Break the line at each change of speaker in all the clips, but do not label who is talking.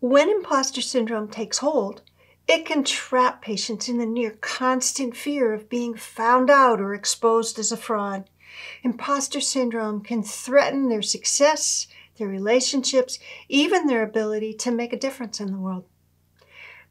When imposter syndrome takes hold, it can trap patients in the near constant fear of being found out or exposed as a fraud. Imposter syndrome can threaten their success, their relationships, even their ability to make a difference in the world.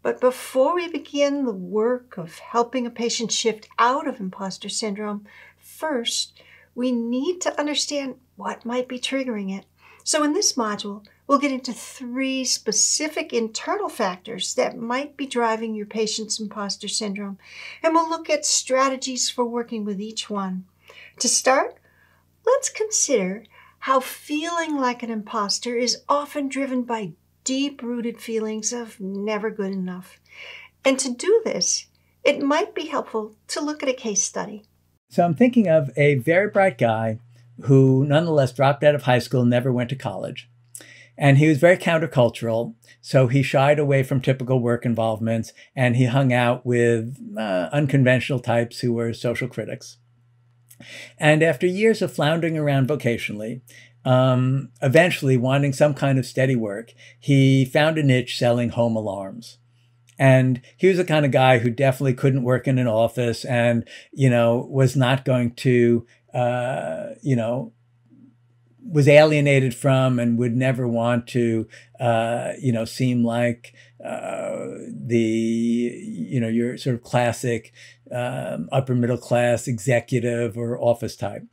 But before we begin the work of helping a patient shift out of imposter syndrome, first, we need to understand what might be triggering it. So, in this module, we'll get into three specific internal factors that might be driving your patient's imposter syndrome, and we'll look at strategies for working with each one. To start, let's consider how feeling like an imposter is often driven by deep rooted feelings of never good enough. And to do this, it might be helpful to look at a case study.
So I'm thinking of a very bright guy who nonetheless dropped out of high school, never went to college. And he was very countercultural. So he shied away from typical work involvements and he hung out with uh, unconventional types who were social critics. And after years of floundering around vocationally, um, eventually wanting some kind of steady work, he found a niche selling home alarms. And he was the kind of guy who definitely couldn't work in an office and, you know, was not going to, uh, you know, was alienated from and would never want to, uh, you know, seem like uh, the, you know, your sort of classic um, upper middle class executive or office type.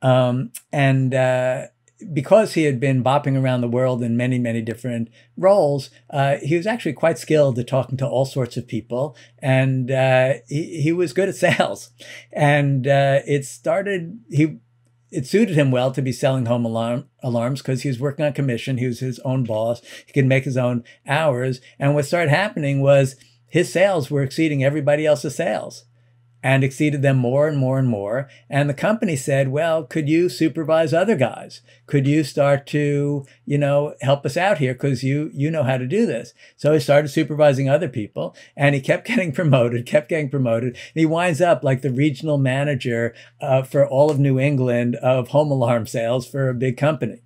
Um, and uh, because he had been bopping around the world in many, many different roles, uh, he was actually quite skilled at talking to all sorts of people, and uh, he, he was good at sales. And uh, it started he. It suited him well to be selling home alarm alarms because he was working on commission. He was his own boss. He could make his own hours. And what started happening was his sales were exceeding everybody else's sales and exceeded them more and more and more. And the company said, well, could you supervise other guys? Could you start to, you know, help us out here? Cause you, you know how to do this. So he started supervising other people and he kept getting promoted, kept getting promoted. And he winds up like the regional manager uh, for all of New England of home alarm sales for a big company.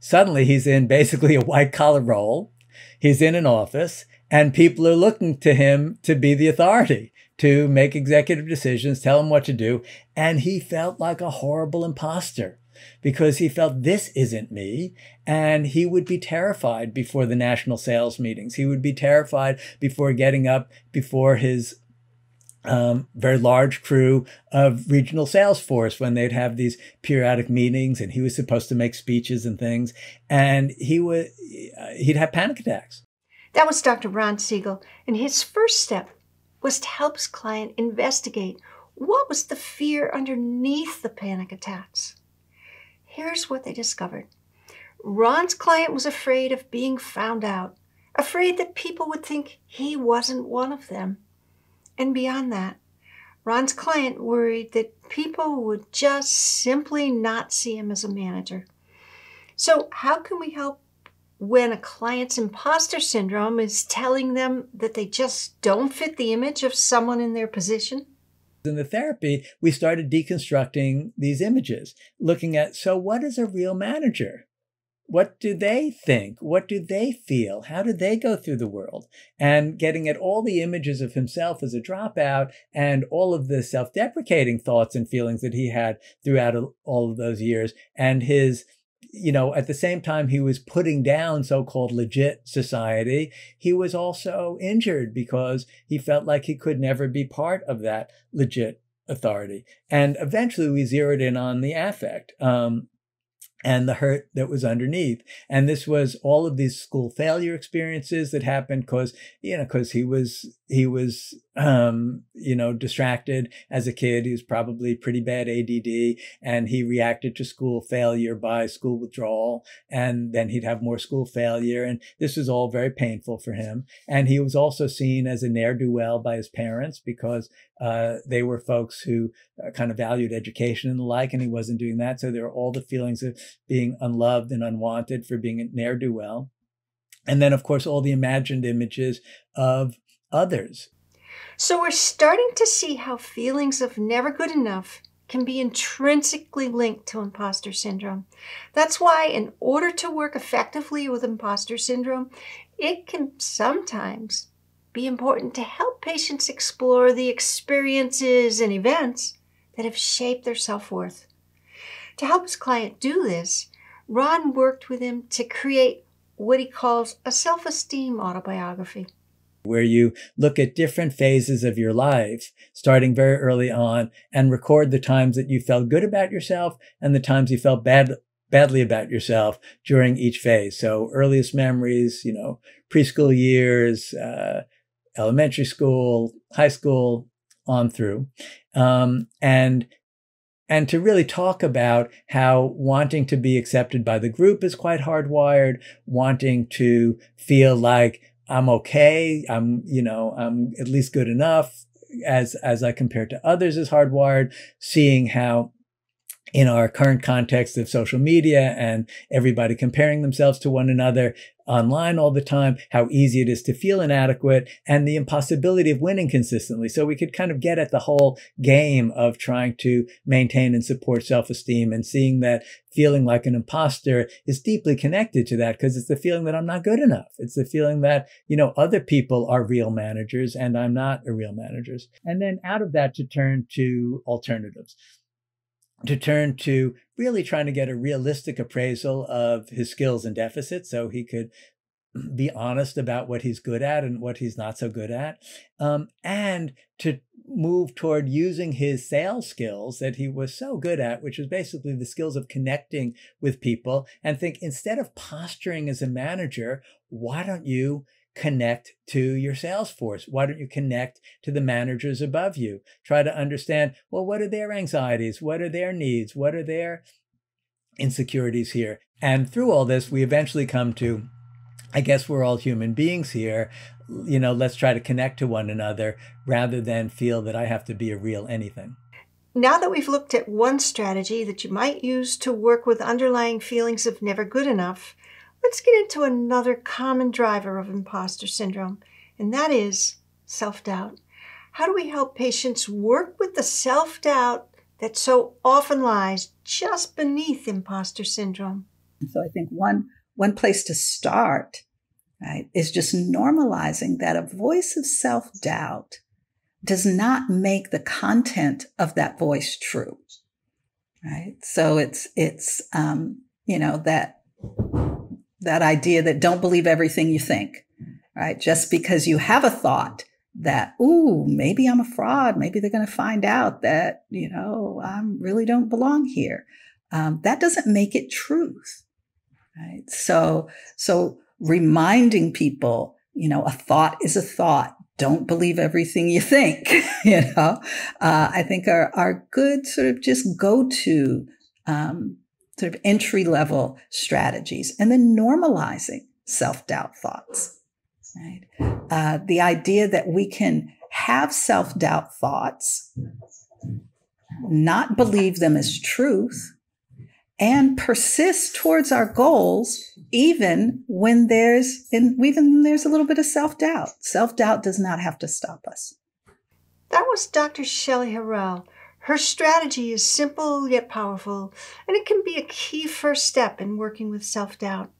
Suddenly he's in basically a white collar role. He's in an office and people are looking to him to be the authority to make executive decisions, tell him what to do. And he felt like a horrible imposter because he felt this isn't me. And he would be terrified before the national sales meetings. He would be terrified before getting up before his um, very large crew of regional sales force when they'd have these periodic meetings and he was supposed to make speeches and things. And he would, he'd have panic attacks.
That was Dr. Ron Siegel. And his first step was to help his client investigate what was the fear underneath the panic attacks. Here's what they discovered Ron's client was afraid of being found out, afraid that people would think he wasn't one of them. And beyond that, Ron's client worried that people would just simply not see him as a manager. So, how can we help when a client's imposter syndrome is telling them that they just don't fit the image of someone in their position?
In the therapy, we started deconstructing these images, looking at so what is a real manager? What do they think? What do they feel? How do they go through the world? And getting at all the images of himself as a dropout and all of the self deprecating thoughts and feelings that he had throughout all of those years and his you know, at the same time he was putting down so-called legit society, he was also injured because he felt like he could never be part of that legit authority. And eventually we zeroed in on the affect. Um, and the hurt that was underneath. And this was all of these school failure experiences that happened because, you know, because he was, he was, um, you know, distracted as a kid. He was probably pretty bad ADD and he reacted to school failure by school withdrawal. And then he'd have more school failure. And this was all very painful for him. And he was also seen as a ne'er-do-well by his parents because uh, they were folks who uh, kind of valued education and the like, and he wasn't doing that. So there were all the feelings of being unloved and unwanted for being a ne'er do well. And then, of course, all the imagined images of others.
So we're starting to see how feelings of never good enough can be intrinsically linked to imposter syndrome. That's why, in order to work effectively with imposter syndrome, it can sometimes be important to help patients explore the experiences and events that have shaped their self worth. To help his client do this, Ron worked with him to create what he calls a self esteem autobiography
where you look at different phases of your life, starting very early on, and record the times that you felt good about yourself and the times you felt bad, badly about yourself during each phase. So earliest memories, you know, preschool years, uh, elementary school, high school, on through, um, and and to really talk about how wanting to be accepted by the group is quite hardwired, wanting to feel like I'm okay. I'm, you know, I'm at least good enough as, as I compare to others is hardwired, seeing how in our current context of social media and everybody comparing themselves to one another online all the time, how easy it is to feel inadequate and the impossibility of winning consistently. So we could kind of get at the whole game of trying to maintain and support self-esteem and seeing that feeling like an imposter is deeply connected to that because it's the feeling that I'm not good enough. It's the feeling that, you know, other people are real managers and I'm not a real manager. And then out of that to turn to alternatives to turn to really trying to get a realistic appraisal of his skills and deficits so he could be honest about what he's good at and what he's not so good at, um, and to move toward using his sales skills that he was so good at, which is basically the skills of connecting with people, and think instead of posturing as a manager, why don't you connect to your sales force? Why don't you connect to the managers above you? Try to understand, well, what are their anxieties? What are their needs? What are their insecurities here? And through all this, we eventually come to, I guess we're all human beings here. You know, let's try to connect to one another rather than feel that I have to be a real anything.
Now that we've looked at one strategy that you might use to work with underlying feelings of never good enough, Let's get into another common driver of imposter syndrome, and that is self doubt. How do we help patients work with the self doubt that so often lies just beneath imposter syndrome?
So I think one one place to start, right, is just normalizing that a voice of self doubt does not make the content of that voice true, right? So it's it's um, you know that that idea that don't believe everything you think, right? Just because you have a thought that, ooh, maybe I'm a fraud. Maybe they're going to find out that, you know, I really don't belong here. Um, that doesn't make it truth, right? So, so reminding people, you know, a thought is a thought. Don't believe everything you think, you know, uh, I think are, are good sort of just go to, um, sort of entry level strategies, and then normalizing self doubt thoughts. Right? Uh, the idea that we can have self doubt thoughts, not believe them as truth, and persist towards our goals even when there's even when there's a little bit of self doubt. Self doubt does not have to stop us.
That was Dr. Shelly Harrell her strategy is simple yet powerful, and it can be a key first step in working with self doubt.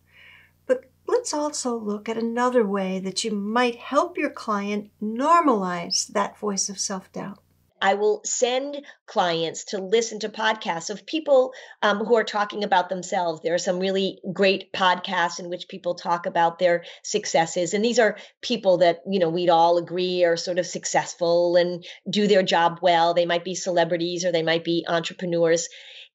But let's also look at another way that you might help your client normalize that voice of self doubt.
I will send clients to listen to podcasts of people um, who are talking about themselves. There are some really great podcasts in which people talk about their successes. And these are people that, you know, we'd all agree are sort of successful and do their job well. They might be celebrities or they might be entrepreneurs.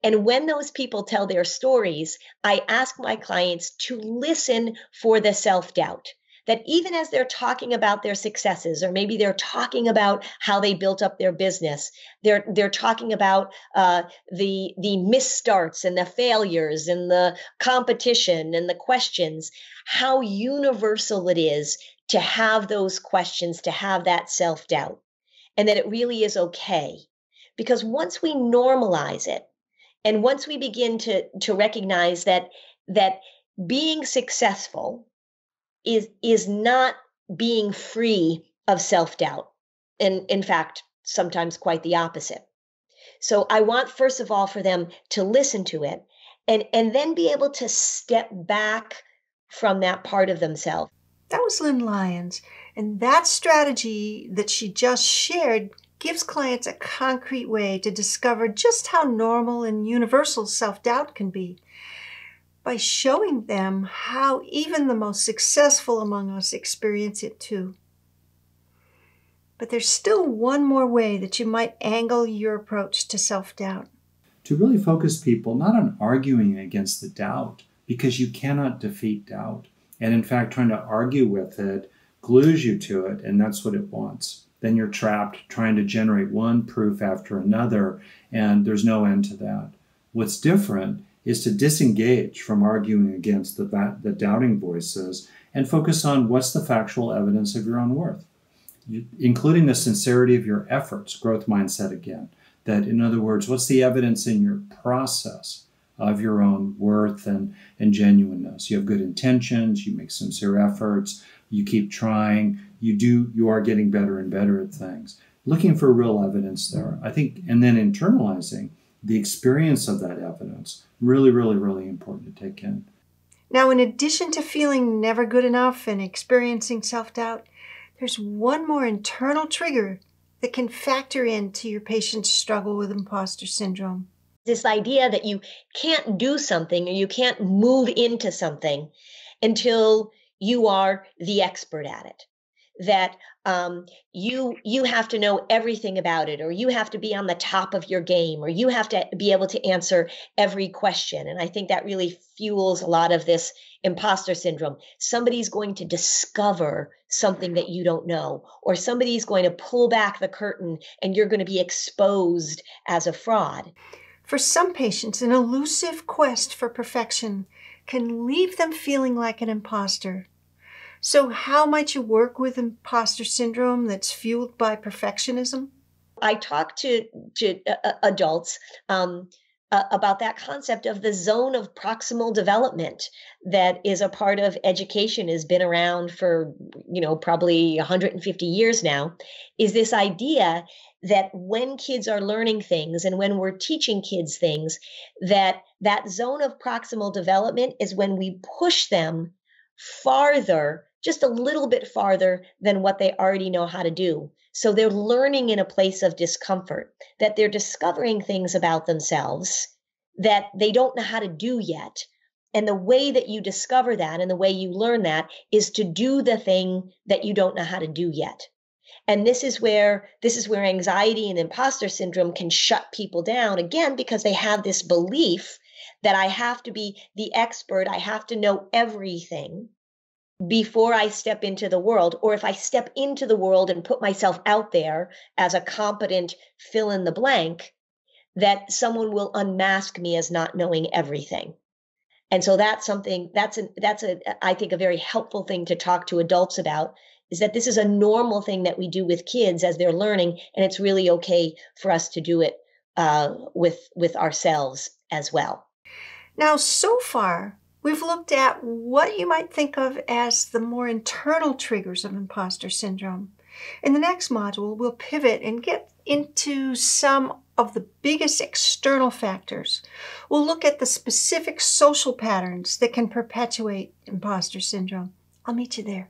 And when those people tell their stories, I ask my clients to listen for the self doubt that even as they're talking about their successes or maybe they're talking about how they built up their business they're they're talking about uh, the the misstarts and the failures and the competition and the questions how universal it is to have those questions to have that self-doubt and that it really is okay. Because once we normalize it and once we begin to to recognize that that being successful is is not being free of self-doubt and in fact sometimes quite the opposite So I want, first of all, for them to listen to it and, and then be able to step back from that part of themselves.
That was Lynn Lyons. And that strategy that she just shared gives clients a concrete way to discover just how normal and universal self doubt can be by showing them how even the most successful among us experience it too. But there's still one more way that you might angle your approach to self doubt.
To really focus people not on arguing against the doubt, because you cannot defeat doubt. And in fact, trying to argue with it glues you to it, and that's what it wants. Then you're trapped trying to generate one proof after another, and there's no end to that. What's different is to disengage from arguing against the, the doubting voices and focus on what's the factual evidence of your own worth including the sincerity of your efforts, growth mindset again. That, in other words, what's the evidence in your process of your own worth and, and genuineness? You have good intentions, you make sincere efforts, you keep trying, you do, you are getting better and better at things. Looking for real evidence there, I think, and then internalizing the experience of that evidence. Really, really, really important to take in.
Now, in addition to feeling never good enough and experiencing self doubt, there's one more internal trigger that can factor into your patient's struggle with imposter syndrome.
This idea that you can't do something or you can't move into something until you are the expert at it that um, you you have to know everything about it or you have to be on the top of your game or you have to be able to answer every question. And i think that really fuels a lot of this imposter syndrome. Somebody's going to discover something that you don't know or somebody's going to pull back the curtain and you're going to be exposed as a fraud.
For some patients an elusive quest for perfection can leave them feeling like an imposter so, how might you work with imposter syndrome that's fueled by perfectionism?
I talk to, to uh, uh, adults um, uh, about that concept of the zone of proximal development that is a part of education has been around for you know probably 150 years now is this idea that when kids are learning things and when we're teaching kids things that that zone of proximal development is when we push them farther just a little bit farther than what they already know how to do. So they're learning in a place of discomfort, that they're discovering things about themselves that they don't know how to do yet. And the way that you discover that and the way you learn that is to do the thing that you don't know how to do yet. And this is where this is where anxiety and imposter syndrome can shut people down again because they have this belief that I have to be the expert, I have to know everything before I step into the world, or if I step into the world and put myself out there as a competent fill in the blank, that someone will unmask me as not knowing everything. And so that's something that's a that's a I think a very helpful thing to talk to adults about is that this is a normal thing that we do with kids as they're learning, and it's really okay for us to do it uh, with with ourselves as well.
Now, so far, We've looked at what you might think of as the more internal triggers of imposter syndrome. In the next module, we'll pivot and get into some of the biggest external factors. We'll look at the specific social patterns that can perpetuate imposter syndrome. I'll meet you there.